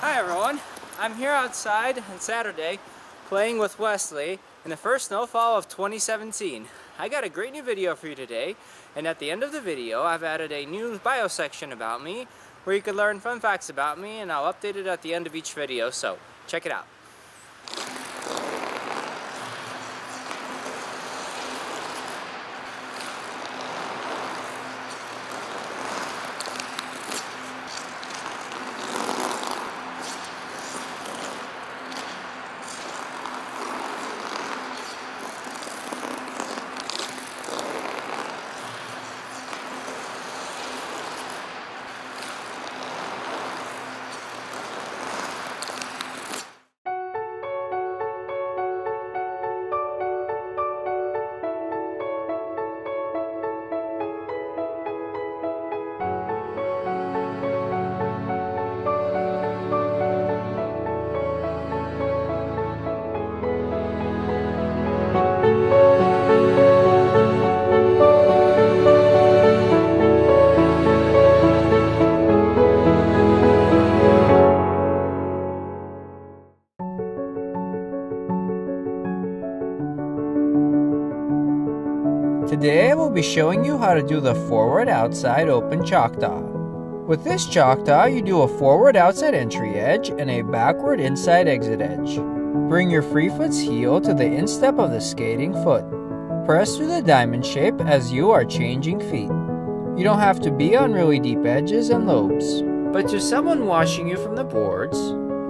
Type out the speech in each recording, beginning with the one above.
Hi everyone, I'm here outside on Saturday playing with Wesley in the first snowfall of 2017. I got a great new video for you today and at the end of the video I've added a new bio section about me where you can learn fun facts about me and I'll update it at the end of each video so check it out. Today I will be showing you how to do the forward outside open Choctaw. With this Choctaw, you do a forward outside entry edge and a backward inside exit edge. Bring your free foot's heel to the instep of the skating foot. Press through the diamond shape as you are changing feet. You don't have to be on really deep edges and lobes. But to someone watching you from the boards,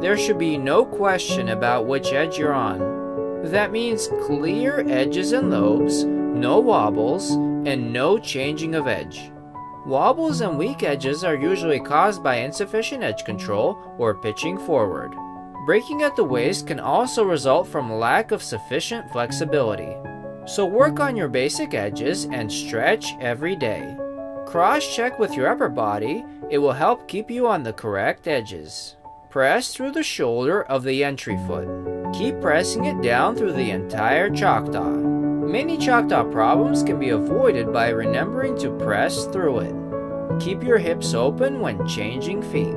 there should be no question about which edge you're on. That means clear edges and lobes no wobbles, and no changing of edge. Wobbles and weak edges are usually caused by insufficient edge control or pitching forward. Breaking at the waist can also result from lack of sufficient flexibility. So work on your basic edges and stretch every day. Cross-check with your upper body, it will help keep you on the correct edges. Press through the shoulder of the entry foot. Keep pressing it down through the entire Choctaw. Many Choctaw problems can be avoided by remembering to press through it. Keep your hips open when changing feet.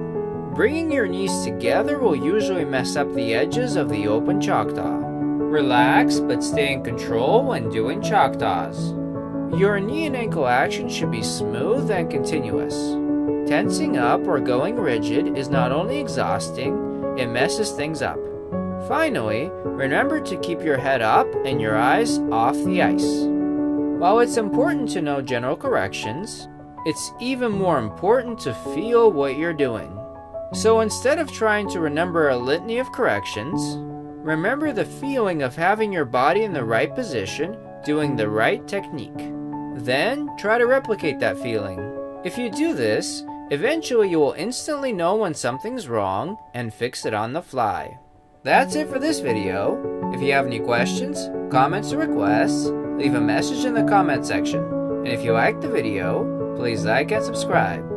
Bringing your knees together will usually mess up the edges of the open Choctaw. Relax, but stay in control when doing Choctaws. Your knee and ankle action should be smooth and continuous. Tensing up or going rigid is not only exhausting, it messes things up. Finally, remember to keep your head up and your eyes off the ice. While it's important to know general corrections, it's even more important to feel what you're doing. So instead of trying to remember a litany of corrections, remember the feeling of having your body in the right position, doing the right technique. Then try to replicate that feeling. If you do this, eventually you will instantly know when something's wrong and fix it on the fly. That's it for this video. If you have any questions, comments, or requests, leave a message in the comment section. And if you liked the video, please like and subscribe.